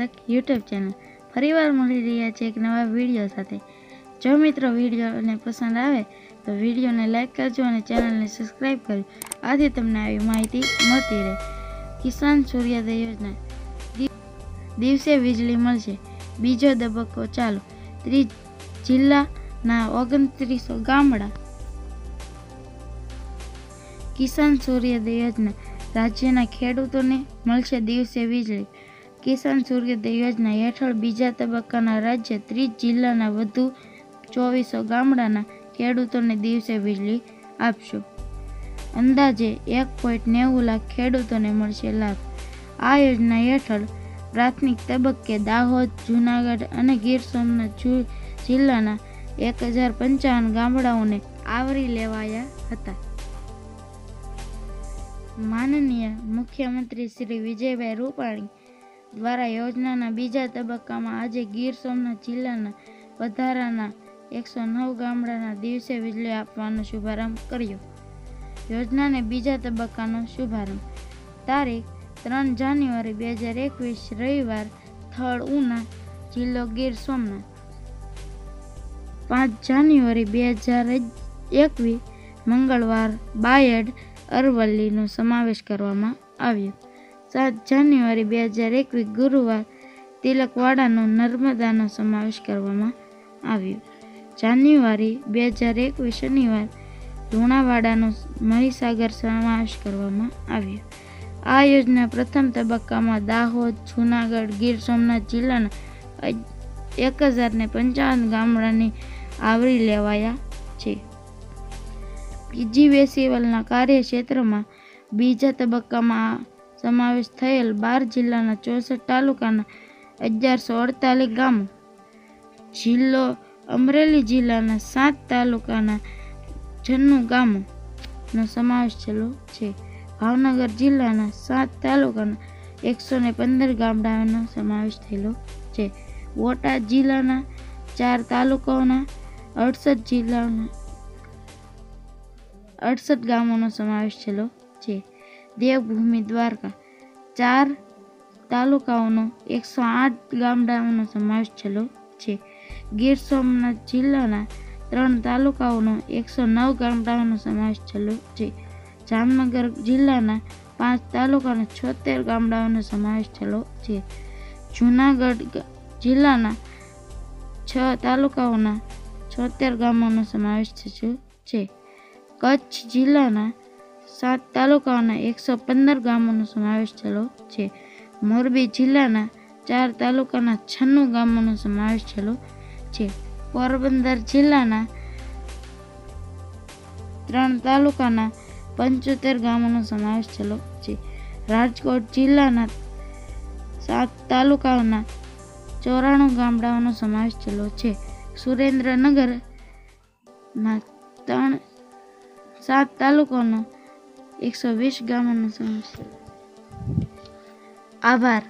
તક YouTube channel. ફરીવાર મળી રહ્યા છે એક નવા વીડિયો સાથે. જો મિત્રો વિડીયોને પસંદ આવે, તો વિડીયોને લાઇક કરજો અને ચેનલને સબસ્ક્રાઈબ કરજો. આથી તમને આવી માહિતી મળતી રહે. કિસાન સૂર્યોદય યોજના. દિવસે વીજળી મળશે. બીજો તબક્કો ચાલુ. ત્રીજ જિલ્લાના ઓગણત્રીસો ગામડા. કિસાન સૂર્યોદય યોજના. રાજ્યના ખેડૂતોને મળશે દિવસે વીજળી. કિસાન સૂર્યોદય યોજના હેઠળ બીજા તબક્કાના રાજ્ય ત્રીસ જિલ્લાના વધુ ચોવીસો ગામડાના ખેડૂતોને દિવસે વીજળી આપશો. અંદાજે એક પોઈન્ટ નેવું લાખ ખેડૂતોને મળશે લાભ. આ યોજના હેઠળ પ્રાથમિક તબક્કે દાહોદ, જૂનાગઢ અને ગીર સોમનાથ જિલ્લાના એક હજાર પંચાવન ગામડાઓને આવરી લેવાયા હતા. માનનીય મુખ્યમંત્રી શ્રી વિજયભાઈ રૂપાણી દ્વારા યોજનાના બીજા તબક્કામાં આજે ગીર સોમનાથ જિલ્લાના વધારાના એકસો નવ ગામડાના દિવસે વીજળી આપવાનો શુભારંભ કર્યો. યોજનાને બીજા તબક્કાનો શુભારંભ. તારીખ ત્રણ જાન્યુઆરી બે હજાર એકવીસ, રવિવાર, થળ, ઉના, જિલ્લો ગીર સોમનાથ. પાંચ જાન્યુઆરી બે હજાર એકવીસ, મંગળવાર, બાયડ, અરવલ્લીનો સમાવેશ કરવામાં આવ્યો. સાત જાન્યુઆરી બે હજાર એકવીસ ગુરુવાર તિલકવાડાનો નર્મદાનો સમાવેશ કરવામાં આવ્યો. જાન્યુઆરી બે હજાર એકવીસ શનિવાર લુણાવાડાનો મહીસાગર સમાવેશ કરવામાં આવ્યો. આ યોજના પ્રથમ તબક્કામાં દાહોદ, જૂનાગઢ, ગીર સોમનાથ જિલ્લાના એક હજાર ને પંચાવન ગામડાની આવરી લેવાયા છે. પીજીવીસીએલના કાર્યક્ષેત્રમાં બીજા તબક્કામાં સમાવેશ થયેલ બાર જિલ્લાના ચોસઠ તાલુકાના અગિયારસો અડતાલીસ ગામો, જિલ્લો અમરેલી જિલ્લાના સાત તાલુકાના છન્નું ગામોનો સમાવેશ થયેલો છે. ભાવનગર જિલ્લાના સાત તાલુકાના એકસો ને પંદર ગામડાઓનો સમાવેશ થયેલો છે. બોટાદ જિલ્લાના ચાર તાલુકાઓના અડસઠ જિલ્લાના અડસઠ ગામોનો સમાવેશ થયેલો છે. દેવભૂમિ દ્વારકા. ચાર તાલુકાઓનો એકસો આઠ ગામડાઓનો સમાવેશ થયેલો છે. ગીર સોમનાથ જિલ્લાના ત્રણ તાલુકાઓનો એકસો નવ ગામડાઓનો સમાવેશ થયેલો છે. જામનગર જિલ્લાના પાંચ તાલુકાના છોતેર ગામડાઓનો સમાવેશ થયેલો છે. જૂનાગઢ જિલ્લાના છ તાલુકાઓના છોતેર ગામોનો સમાવેશ થયો છે. કચ્છ જિલ્લાના સાત તાલુકાઓના એકસો પંદર ગામોનો સમાવેશ થયેલો છે. મોરબી જિલ્લાના ચાર તાલુકાના છન્નું ગામોનો સમાવેશ થયેલો છે. પોરબંદર જિલ્લાના ત્રણ તાલુકાના પંચોતેર ગામોનો સમાવેશ થયેલો છે. રાજકોટ જિલ્લાના સાત તાલુકાઓના ચોરાણું ગામડાઓનો સમાવેશ થયેલો છે. સુરેન્દ્રનગરના ત્રણ સાત તાલુકાનો એકસો વીસ સમાવેશ થયેલો આભાર.